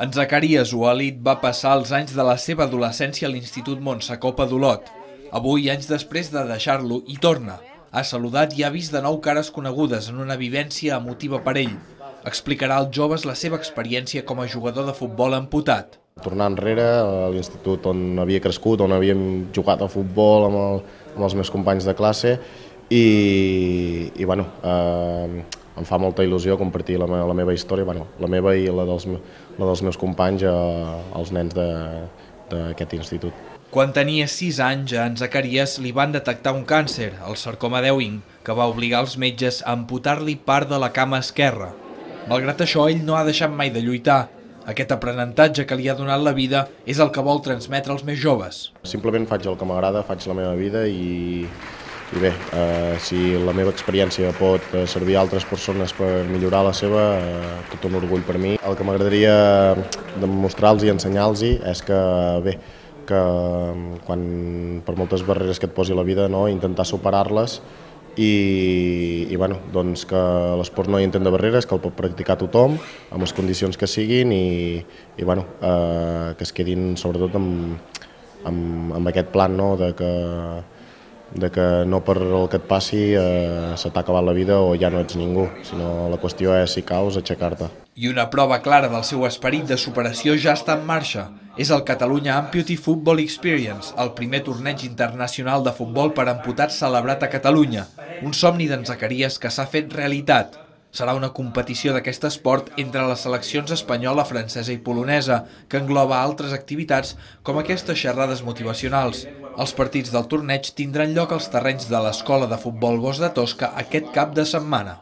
En Zacarias Ualit va passar els anys de la seva adolescència a l'Institut Montsacopa d'Olot. Avui, anys després de deixar-lo, hi torna. Ha saludat i ha vist de nou cares conegudes en una vivència emotiva per ell. Explicarà als joves la seva experiència com a jugador de futbol amputat. Tornar enrere a l'institut on havia crescut, on havíem jugat a futbol amb, el, amb els meus companys de classe i, i bueno, eh, em fa molta il·lusió compartir la, meva, la meva història, bueno, la meva i la dels, la dels meus companys eh, als nens d'aquest institut. Quan tenia 6 anys, a en Zacarias li van detectar un càncer, el sarcoma d'Ewing, que va obligar els metges a amputar-li part de la cama esquerra. Malgrat això, ell no ha deixat mai de lluitar. Aquest aprenentatge que li ha donat la vida és el que vol transmetre als més joves. Simplement faig el que m'agrada, faig la meva vida i, i bé, eh, si la meva experiència pot eh, servir a altres persones per millorar la seva, eh, tot un orgull per mi. El que m'agradaria demostrar-los i ensenyar-los és que, bé, que quan per moltes barreres que et posi la vida, no, intentar superar-les i, i bueno, doncs que l'esport no hi entén de barreres, que el pot practicar tothom, amb les condicions que siguin i, i bueno, eh, que es quedin sobretot amb, amb, amb aquest plan no, de que de que no per el que et passi eh, se t'ha acabat la vida o ja no ets ningú, sinó la qüestió és si caus aixecar-te. I una prova clara del seu esperit de superació ja està en marxa. És el Catalunya Amputee Football Experience, el primer torneig internacional de futbol per amputats celebrat a Catalunya. Un somni d'en Zacarias que s'ha fet realitat. Serà una competició d'aquest esport entre les seleccions espanyola, francesa i polonesa, que engloba altres activitats com aquestes xerrades motivacionals. Els partits del torneig tindran lloc als terrenys de l'Escola de Futbol Bos de Tosca aquest cap de setmana.